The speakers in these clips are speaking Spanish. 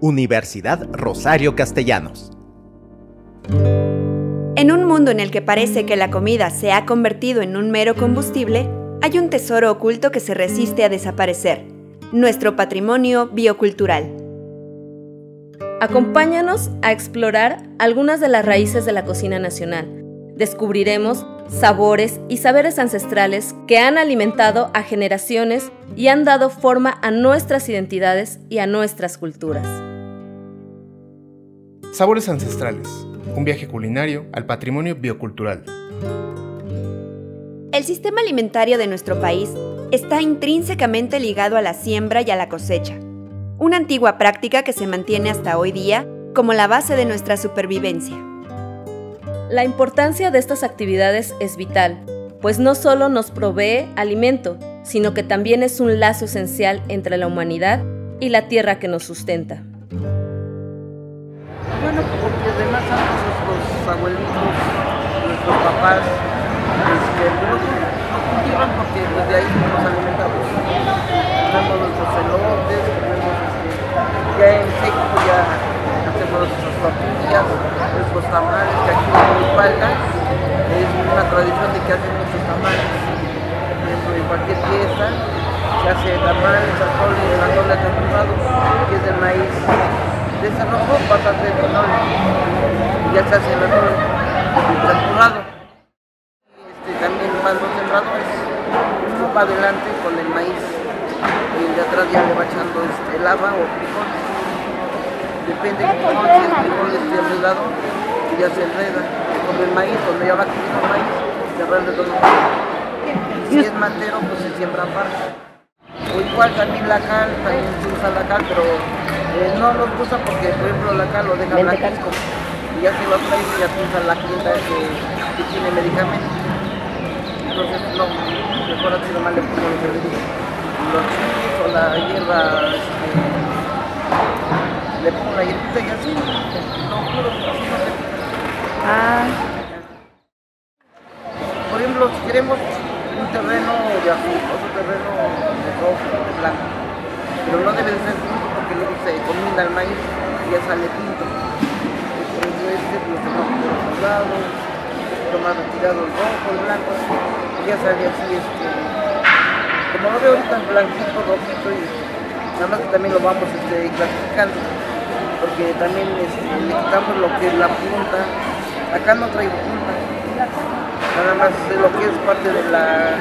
Universidad Rosario Castellanos. En un mundo en el que parece que la comida se ha convertido en un mero combustible, hay un tesoro oculto que se resiste a desaparecer, nuestro patrimonio biocultural. Acompáñanos a explorar algunas de las raíces de la cocina nacional. Descubriremos sabores y saberes ancestrales que han alimentado a generaciones y han dado forma a nuestras identidades y a nuestras culturas. Sabores ancestrales, un viaje culinario al patrimonio biocultural. El sistema alimentario de nuestro país está intrínsecamente ligado a la siembra y a la cosecha, una antigua práctica que se mantiene hasta hoy día como la base de nuestra supervivencia. La importancia de estas actividades es vital, pues no solo nos provee alimento, sino que también es un lazo esencial entre la humanidad y la tierra que nos sustenta. Abuelitos, nuestros papás, este, no, no cultivan porque desde ahí nos alimentamos. Tenemos nuestros elotes, tenemos este, ya en seco ya hacemos nuestras tortillas, nuestros tamales, que aquí en Palca es una tradición de que hacen muchos tamales. Dentro de cualquier fiesta se hace tamales, atole, el atole champurrado, que es de maíz. De ese rojo pasa de y ya se hace el champurrado. Este, también más no sembrado es uno va adelante con el maíz y de atrás ya le va echando este, lava o frijol depende de cómo si el frijol esté enredado, ya se enreda. Con el maíz, cuando ya va creciendo el maíz, se enreda todo. Y si es matero, pues se siembra aparte. O igual también la cal, también se usa la cal, pero eh, no nos gusta porque, por ejemplo, la cal lo deja blanquisco. Y ya se lo trae y ya se usa la quinta que, que tiene medicamento. Entonces, no, mejor así nomás le pongo los los chiles o la hierba este, le pongo la hierbita y así, no juro, así no se Ah, Por ejemplo, si queremos un terreno de azul, otro terreno de rojo, de blanco, pero no debe de ser porque luego se combina el maíz y ya sale ejemplo, este pues, lo tenemos por los lados, lo más retirado el rojo, el blanco, ya sale así, este, como lo veo ahorita blanquito, rojito, y nada más que también lo vamos este, clasificando porque también este, le quitamos lo que es la punta. Acá no traigo punta, nada más lo que es parte de la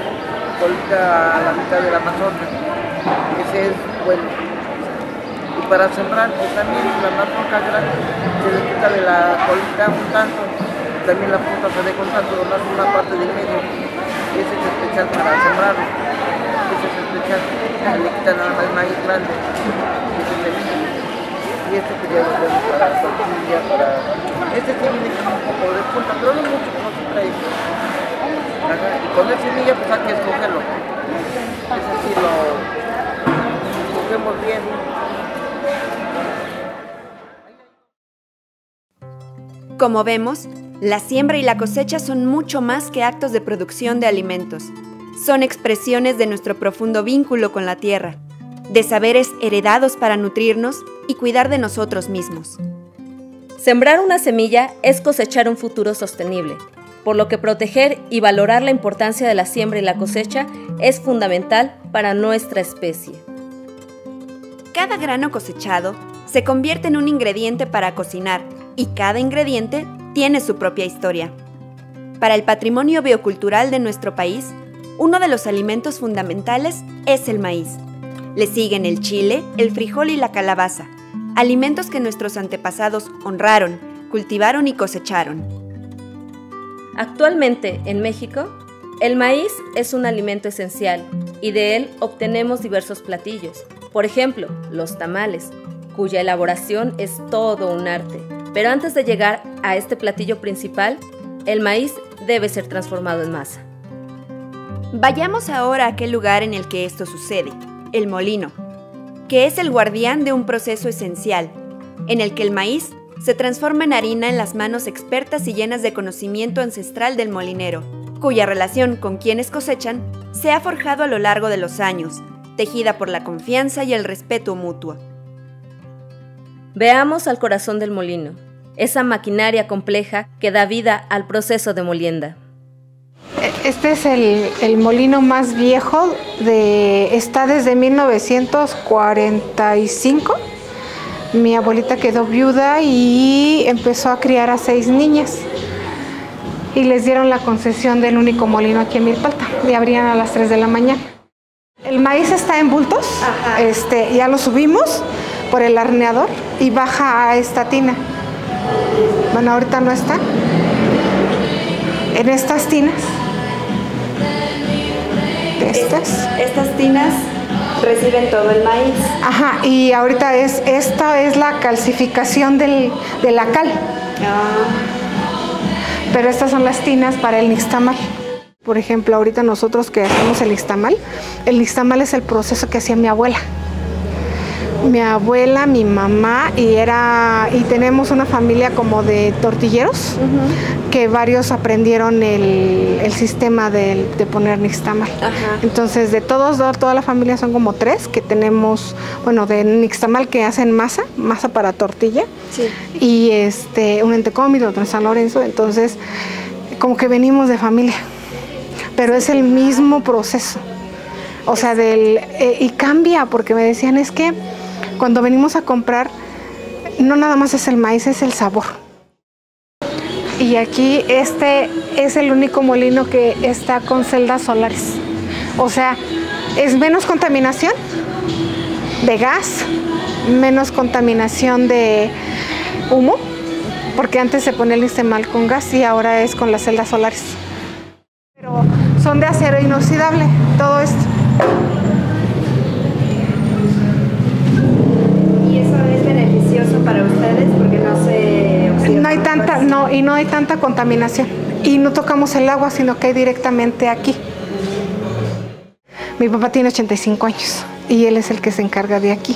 colita a la mitad de la mazorca. Ese es bueno. Para sembrar, pues también la mazorca grande se le quita de la colita un tanto, también la punta se deja un tanto, más una parte de medio. Y ese es especial para sembrarlo. Ese es especial, se le quita nada más maíz grande. Ese es el y este sería lo bueno para para... Este con un poco de punta, pero no mucho como se trae. Y con el semilla pues hay que escogerlo. Ese sí lo escogemos bien. Como vemos, la siembra y la cosecha son mucho más que actos de producción de alimentos. Son expresiones de nuestro profundo vínculo con la tierra, de saberes heredados para nutrirnos y cuidar de nosotros mismos. Sembrar una semilla es cosechar un futuro sostenible, por lo que proteger y valorar la importancia de la siembra y la cosecha es fundamental para nuestra especie. Cada grano cosechado se convierte en un ingrediente para cocinar y cada ingrediente tiene su propia historia. Para el patrimonio biocultural de nuestro país, uno de los alimentos fundamentales es el maíz. Le siguen el chile, el frijol y la calabaza, alimentos que nuestros antepasados honraron, cultivaron y cosecharon. Actualmente, en México, el maíz es un alimento esencial y de él obtenemos diversos platillos. Por ejemplo, los tamales, cuya elaboración es todo un arte. Pero antes de llegar a este platillo principal, el maíz debe ser transformado en masa. Vayamos ahora a aquel lugar en el que esto sucede, el molino, que es el guardián de un proceso esencial, en el que el maíz se transforma en harina en las manos expertas y llenas de conocimiento ancestral del molinero, cuya relación con quienes cosechan se ha forjado a lo largo de los años, tejida por la confianza y el respeto mutuo. Veamos al corazón del molino, esa maquinaria compleja que da vida al proceso de molienda. Este es el, molino más viejo, de, está desde 1945. Mi abuelita quedó viuda y empezó a criar a seis niñas. Y les dieron la concesión del único molino aquí en Milpalta. Y abrían a las 3 de la mañana. El maíz está en bultos, este, ya lo subimos por el arneador y baja a esta tina. Bueno, ahorita no está. En estas tinas. estas. Estas tinas reciben todo el maíz. Ajá, y ahorita es, esta es la calcificación del, de la cal. Ah. Pero estas son las tinas para el nixtamal. Por ejemplo, ahorita nosotros que hacemos el nixtamal, el nixtamal es el proceso que hacía mi abuela mi abuela, mi mamá y era y tenemos una familia como de tortilleros que varios aprendieron el, sistema de, poner nixtamal. Entonces de todos, toda la familia son como tres que tenemos, bueno, de nixtamal que hacen masa, masa para tortilla y este un entecómido, otro en San Lorenzo. Entonces como que venimos de familia, pero es el mismo proceso. O sea, del, eh, y cambia porque me decían es que cuando venimos a comprar, no nada más es el maíz, es el sabor. Y aquí este es el único molino que está con celdas solares. O sea, es menos contaminación de gas, menos contaminación de humo, porque antes se ponía el mal con gas y ahora es con las celdas solares. Pero son de acero inoxidable, todo esto. Para ustedes porque no se No hay tanta, no, y no hay tanta contaminación. Y no tocamos el agua, sino que hay directamente aquí. Mi papá tiene 85 años y él es el que se encarga de aquí.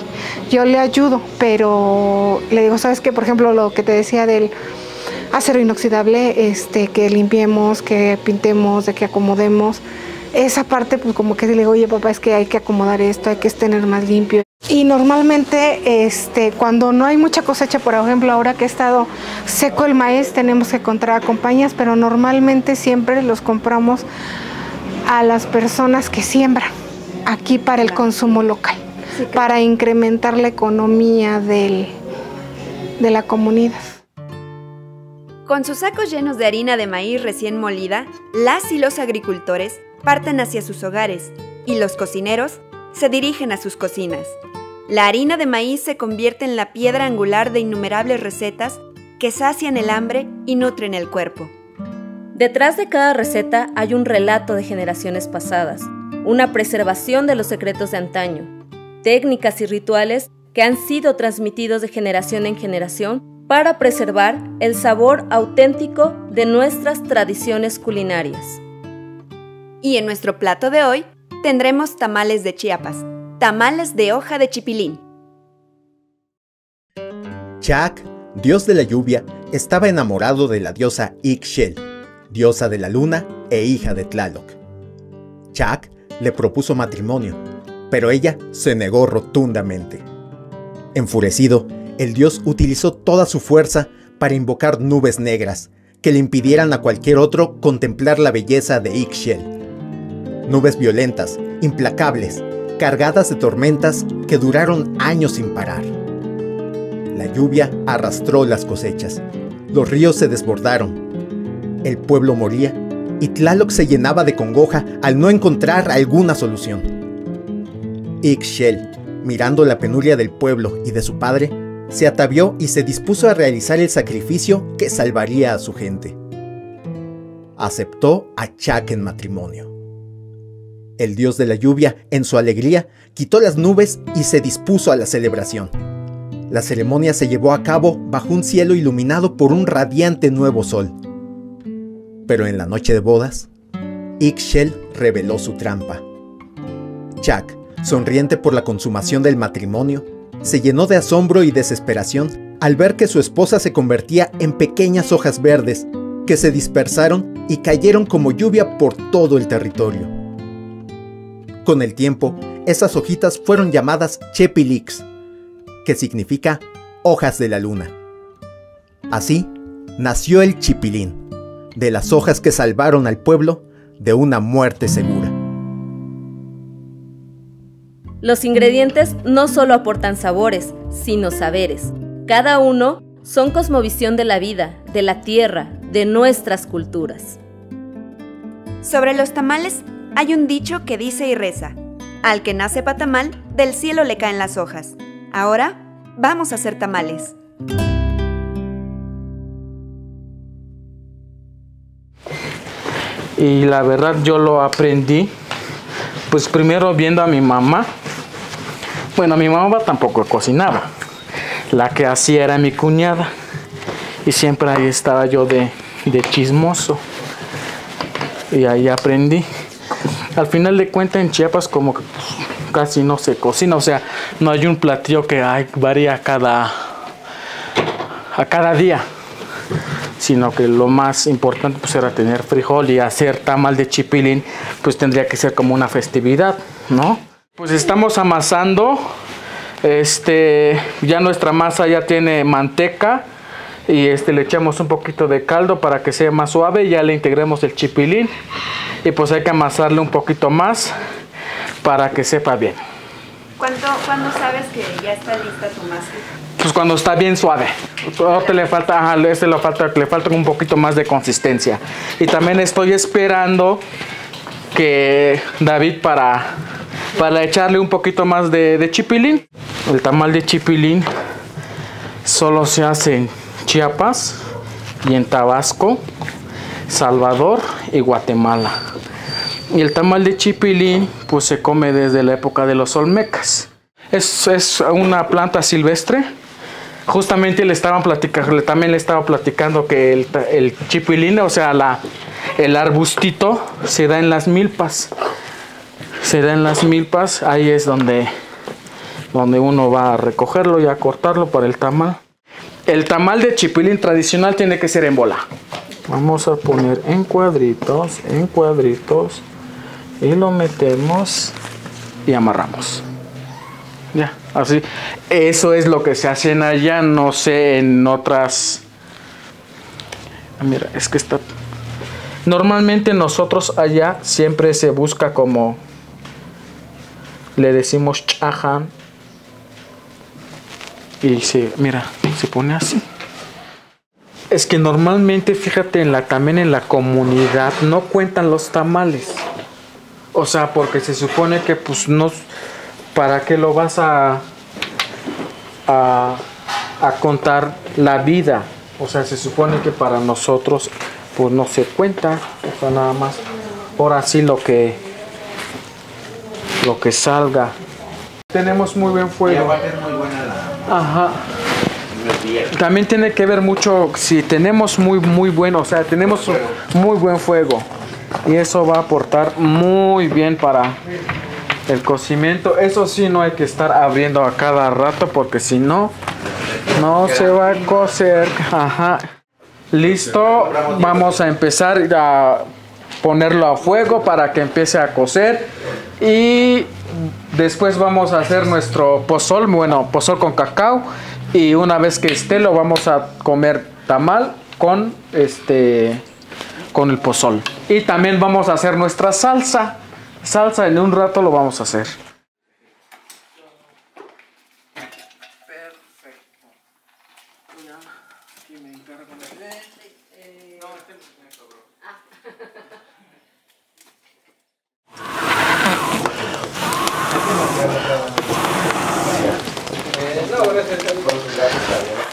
Yo le ayudo, pero le digo, ¿sabes qué? Por ejemplo, lo que te decía del acero inoxidable, este, que limpiemos, que pintemos, de que acomodemos. Esa parte, pues como que le digo, oye papá, es que hay que acomodar esto, hay que tener más limpio. Y normalmente este, cuando no hay mucha cosecha, por ejemplo ahora que ha estado seco el maíz, tenemos que comprar compañías, pero normalmente siempre los compramos a las personas que siembran aquí para el consumo local, para incrementar la economía del, de la comunidad. Con sus sacos llenos de harina de maíz recién molida, las y los agricultores parten hacia sus hogares y los cocineros se dirigen a sus cocinas. La harina de maíz se convierte en la piedra angular de innumerables recetas que sacian el hambre y nutren el cuerpo. Detrás de cada receta hay un relato de generaciones pasadas, una preservación de los secretos de antaño, técnicas y rituales que han sido transmitidos de generación en generación para preservar el sabor auténtico de nuestras tradiciones culinarias. Y en nuestro plato de hoy tendremos tamales de Chiapas, tamales de hoja de chipilín. Chak, dios de la lluvia, estaba enamorado de la diosa Ixchel, diosa de la luna e hija de Tlaloc. Chak le propuso matrimonio, pero ella se negó rotundamente. Enfurecido, el dios utilizó toda su fuerza para invocar nubes negras que le impidieran a cualquier otro contemplar la belleza de Ixchel. Nubes violentas, implacables, cargadas de tormentas que duraron años sin parar. La lluvia arrastró las cosechas, los ríos se desbordaron, el pueblo moría y Tlaloc se llenaba de congoja al no encontrar alguna solución. Ixchel, mirando la penuria del pueblo y de su padre, se atavió y se dispuso a realizar el sacrificio que salvaría a su gente. Aceptó a Chak en matrimonio. El dios de la lluvia, en su alegría, quitó las nubes y se dispuso a la celebración. La ceremonia se llevó a cabo bajo un cielo iluminado por un radiante nuevo sol. Pero en la noche de bodas, Ixchel reveló su trampa. Jack, sonriente por la consumación del matrimonio, se llenó de asombro y desesperación al ver que su esposa se convertía en pequeñas hojas verdes que se dispersaron y cayeron como lluvia por todo el territorio. Con el tiempo, esas hojitas fueron llamadas chepilix, que significa hojas de la luna. Así nació el chipilín, de las hojas que salvaron al pueblo de una muerte segura. Los ingredientes no solo aportan sabores, sino saberes. Cada uno son cosmovisión de la vida, de la tierra, de nuestras culturas. Sobre los tamales hay un dicho que dice y reza, al que nace patamal, del cielo le caen las hojas. Ahora, vamos a hacer tamales. Y la verdad yo lo aprendí, pues primero viendo a mi mamá. Bueno, mi mamá tampoco cocinaba. La que hacía era mi cuñada. Y siempre ahí estaba yo de, de chismoso. Y ahí aprendí. Al final de cuentas en Chiapas como que casi no se cocina. O sea, no hay un platillo que hay, varía cada, a cada día sino que lo más importante pues era tener frijol y hacer tamal de chipilín pues tendría que ser como una festividad, ¿no? Pues estamos amasando, este, ya nuestra masa ya tiene manteca y este le echamos un poquito de caldo para que sea más suave ya le integremos el chipilín y pues hay que amasarle un poquito más para que sepa bien. ¿Cuándo, sabes que ya está lista tu masa? Pues cuando está bien suave. te le falta, ajá, este le falta, le falta un poquito más de consistencia. Y también estoy esperando que David para, para echarle un poquito más de, de chipilín. El tamal de chipilín solo se hace en Chiapas y en Tabasco, Salvador y Guatemala. Y el tamal de chipilín pues se come desde la época de los olmecas. Es, es una planta silvestre. Justamente le estaban platicando, también le estaba platicando que el, el chipilín, o sea, la, el arbustito se da en las milpas. Se da en las milpas, ahí es donde, donde uno va a recogerlo y a cortarlo para el tamal. El tamal de chipilín tradicional tiene que ser en bola. Vamos a poner en cuadritos, en cuadritos y lo metemos y amarramos. Ya así. Eso es lo que se hace en allá no sé en otras. Ah, mira es que está. Normalmente nosotros allá siempre se busca como le decimos chajan. Y se mira se pone así es que normalmente fíjate en la también en la comunidad no cuentan los tamales o sea, porque se supone que pues no, ¿para qué lo vas a, a, contar la vida? O sea, se supone que para nosotros pues no se cuenta, o sea, nada más, ahora sí lo que, lo que salga. Tenemos muy buen fuego. Ajá. También tiene que ver mucho si tenemos muy muy bueno, o sea, tenemos muy buen fuego. Y eso va a aportar muy bien para el cocimiento. Eso sí no hay que estar abriendo a cada rato porque si no no se va a cocer. Ajá. listo. Vamos a empezar a ponerlo a fuego para que empiece a cocer. Y después vamos a hacer nuestro pozol bueno pozol con cacao y una vez que esté lo vamos a comer tamal con este con el pozol. Y también vamos a hacer nuestra salsa. Salsa en un rato lo vamos a hacer. Perfecto. Obrigado.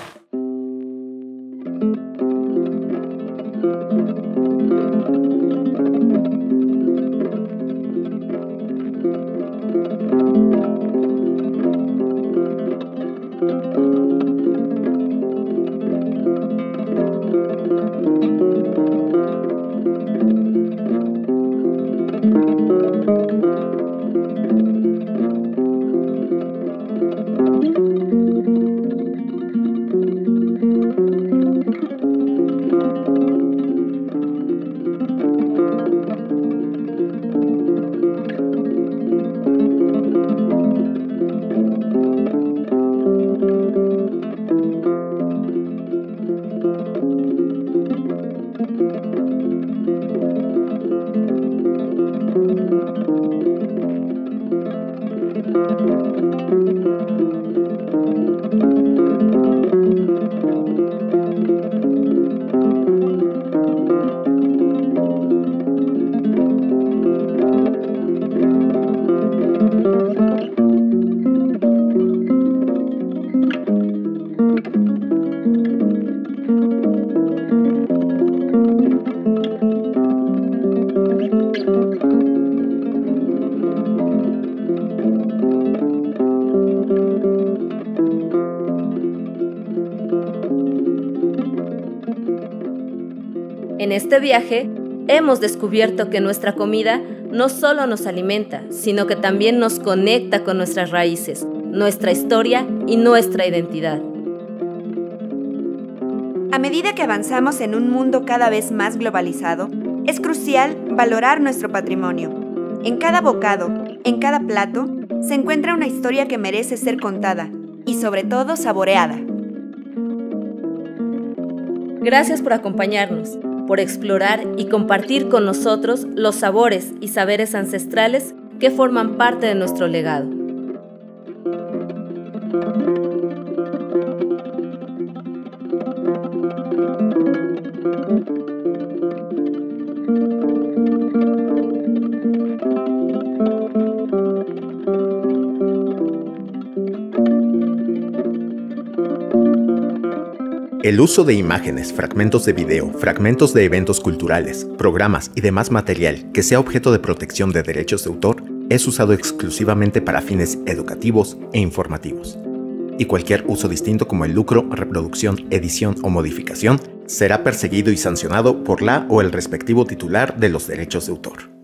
En este viaje hemos descubierto que nuestra comida no solo nos alimenta, sino que también nos conecta con nuestras raíces, nuestra historia y nuestra identidad. A medida que avanzamos en un mundo cada vez más globalizado, es crucial valorar nuestro patrimonio. En cada bocado, en cada plato, se encuentra una historia que merece ser contada y sobre todo saboreada. Gracias por acompañarnos, por explorar y compartir con nosotros los sabores y saberes ancestrales que forman parte de nuestro legado. El uso de imágenes, fragmentos de video, fragmentos de eventos culturales, programas y demás material que sea objeto de protección de derechos de autor es usado exclusivamente para fines educativos e informativos. Y cualquier uso distinto como el lucro, reproducción, edición o modificación será perseguido y sancionado por la o el respectivo titular de los derechos de autor.